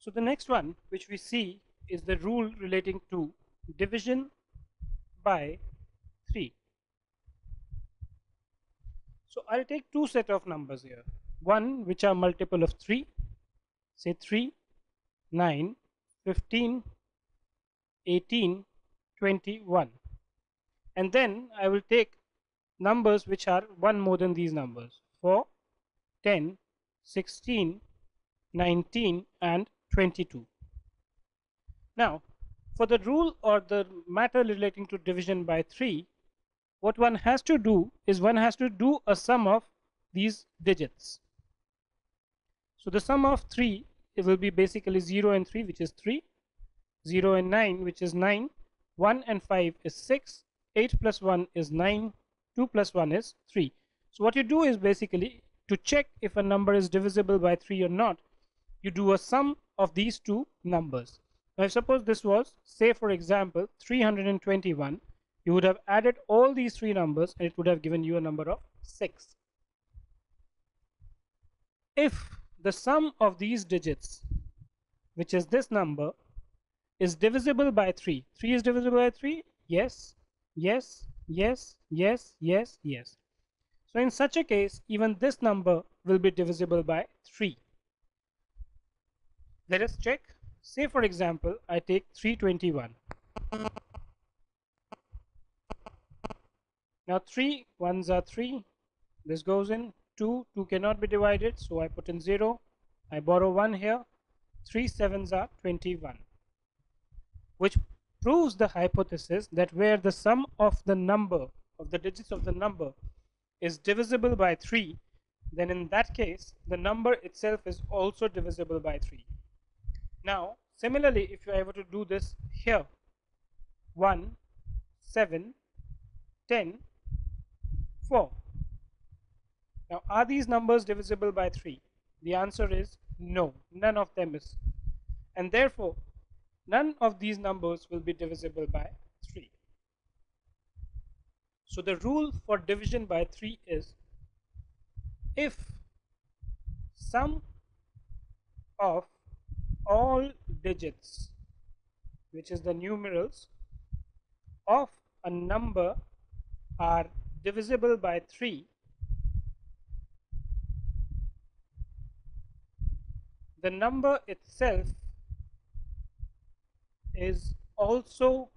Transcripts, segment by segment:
So the next one which we see is the rule relating to division by 3. So I'll take two set of numbers here. One which are multiple of 3, say 3, 9, 15, 18, 21. And then I will take numbers which are one more than these numbers 4, 10, 16, 19 and 22. Now for the rule or the matter relating to division by 3 what one has to do is one has to do a sum of these digits. So the sum of 3 it will be basically 0 and 3 which is 3, 0 and 9 which is 9, 1 and 5 is 6, 8 plus 1 is 9, 2 plus 1 is 3. So what you do is basically to check if a number is divisible by 3 or not, you do a sum of these two numbers. Now suppose this was say for example 321 you would have added all these three numbers and it would have given you a number of 6. If the sum of these digits which is this number is divisible by 3 3 is divisible by 3 yes yes yes yes yes yes so in such a case even this number will be divisible by 3 let us check. Say for example I take 321 now 3 ones are 3 this goes in. 2 2 cannot be divided so I put in 0 I borrow 1 here. 3 sevens are 21 which proves the hypothesis that where the sum of the number of the digits of the number is divisible by 3 then in that case the number itself is also divisible by 3 now similarly if you are able to do this here 1 7 10 4 now are these numbers divisible by 3 the answer is no. None of them is. And therefore none of these numbers will be divisible by 3 so the rule for division by 3 is if sum of all digits which is the numerals of a number are divisible by 3 the number itself is also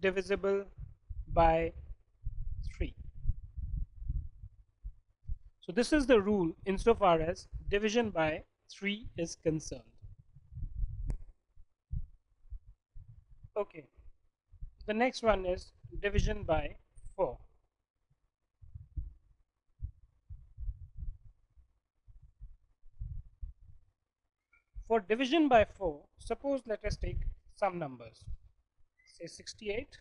divisible by 3 so this is the rule insofar as division by 3 is concerned okay. The next one is division by 4 for division by 4 suppose let us take some numbers. Say 68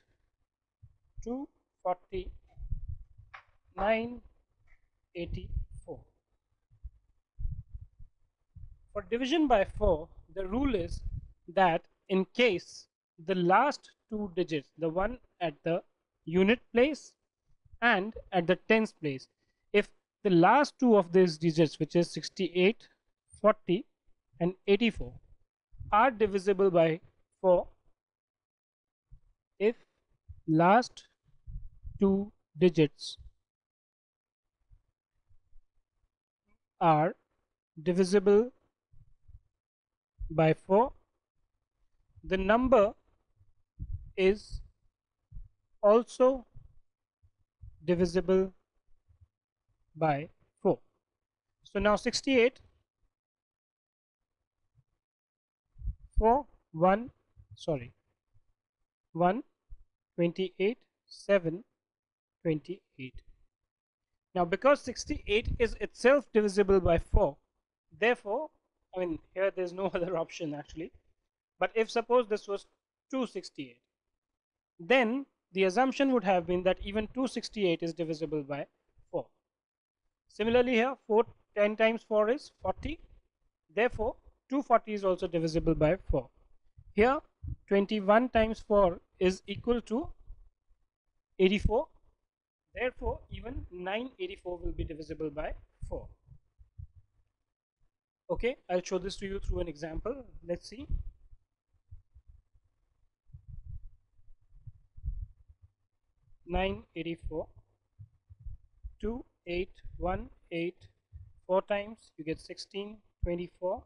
240 984 for division by 4 the rule is that in case the last two digits the one at the unit place and at the tens place. If the last two of these digits which is 68 40 and 84 are divisible by 4 if last two digits are divisible by 4 the number is also divisible by 4. So now 68 4 1 sorry 1 28 7 28 now because 68 is itself divisible by 4 therefore I mean here there's no other option actually but if suppose this was 268 then the assumption would have been that even 268 is divisible by 4. Similarly here 4 10 times 4 is 40 therefore 240 is also divisible by 4. Here 21 times 4 is equal to 84 therefore even 984 will be divisible by 4. Okay, I'll show this to you through an example. Let's see. Nine eighty four. Two eight one eight. Four times you get sixteen twenty four.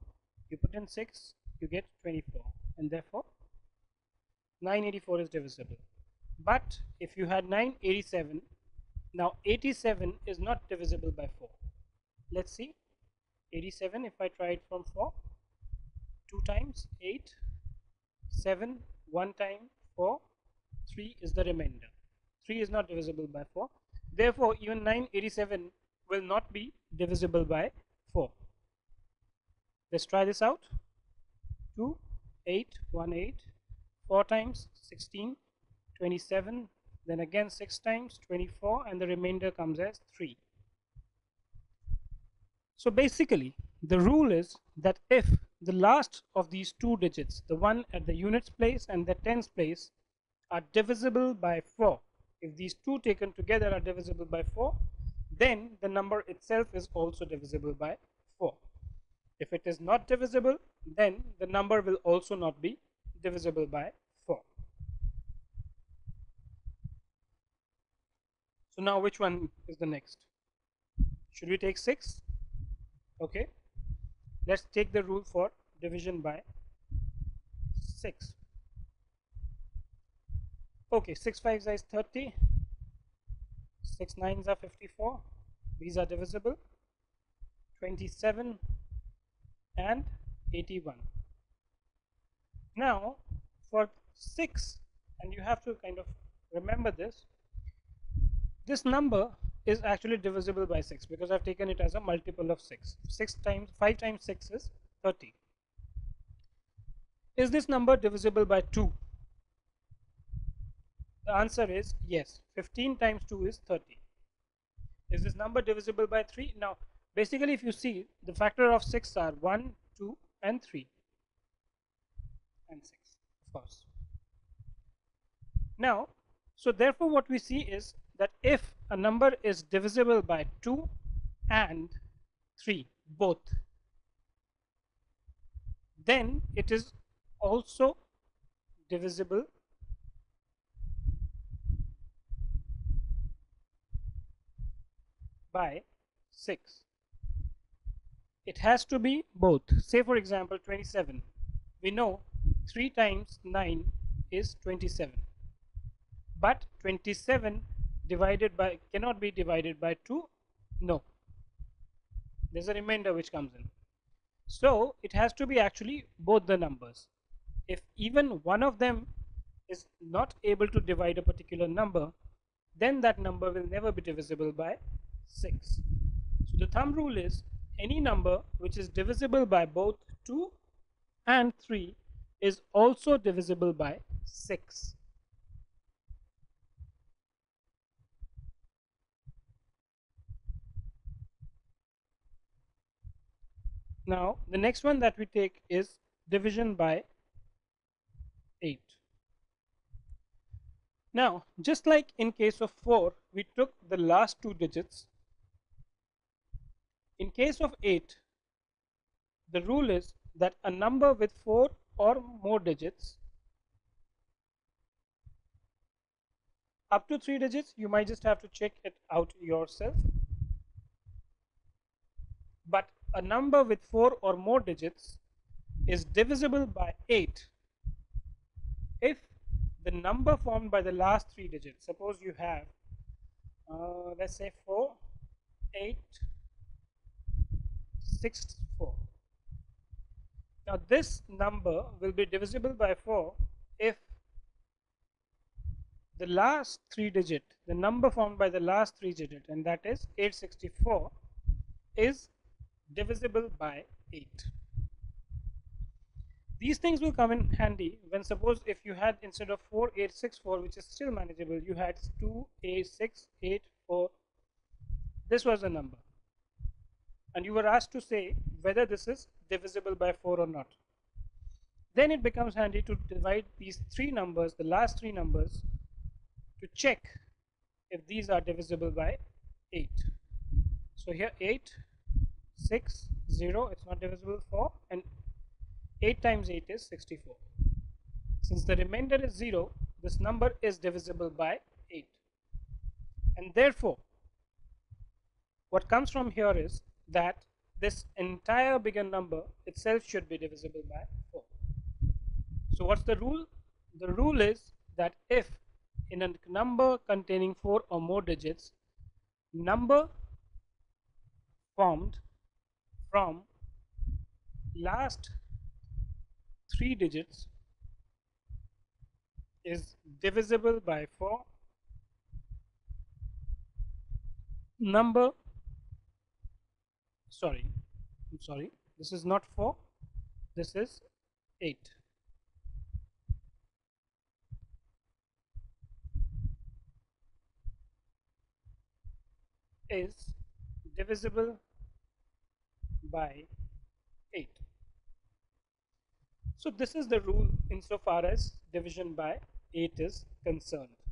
You put in six, you get twenty four, and therefore 984 is divisible. But if you had 987, now 87 is not divisible by 4. Let's see. 87 if I try it from 4 2 times 8 7 1 time 4 3 is the remainder 3 is not divisible by 4 therefore even 987 will not be divisible by 4 let's try this out. 2 8 1 8 4 times 16 27 then again 6 times 24 and the remainder comes as 3 so basically, the rule is that if the last of these two digits, the one at the units place and the tens place, are divisible by 4, if these two taken together are divisible by 4, then the number itself is also divisible by 4. If it is not divisible, then the number will also not be divisible by 4. So now which one is the next? Should we take 6? okay let's take the rule for division by 6 okay 6 5s is 30 6 9s are 54 these are divisible 27 and 81 now for 6 and you have to kind of remember this this number is actually divisible by 6 because I've taken it as a multiple of 6. 6 times 5 times 6 is 30. Is this number divisible by 2? The answer is yes. 15 times 2 is 30. Is this number divisible by 3? Now, basically if you see, the factor of 6 are 1, 2 and 3 and 6 of course. Now, so therefore what we see is that if a number is divisible by 2 and 3 both then it is also divisible by 6 it has to be both. Say for example 27 we know 3 times 9 is 27 but 27 divided by cannot be divided by 2 no. There's a remainder which comes in. So it has to be actually both the numbers. If even one of them is not able to divide a particular number then that number will never be divisible by 6 so the thumb rule is any number which is divisible by both 2 and 3 is also divisible by 6 Now the next one that we take is division by 8. Now just like in case of 4 we took the last two digits. In case of 8 the rule is that a number with 4 or more digits up to 3 digits you might just have to check it out yourself. But a number with 4 or more digits is divisible by 8 if the number formed by the last three digits. Suppose you have uh, let's say 4 8 6 4 now this number will be divisible by 4 if the last three digit the number formed by the last three digit and that is 864 is divisible by 8. These things will come in handy when suppose if you had instead of 4864 which is still manageable you had 2a684 this was the number and you were asked to say whether this is divisible by 4 or not. Then it becomes handy to divide these three numbers, the last three numbers, to check if these are divisible by 8. So here 8 6 0 it's not divisible 4 and 8 times 8 is 64 since the remainder is 0 this number is divisible by 8 and therefore what comes from here is that this entire bigger number itself should be divisible by 4 so what's the rule? The rule is that if in a number containing 4 or more digits number formed from last three digits is divisible by 4 number sorry I'm sorry this is not 4 this is 8 is divisible by 8. So this is the rule insofar as division by 8 is concerned.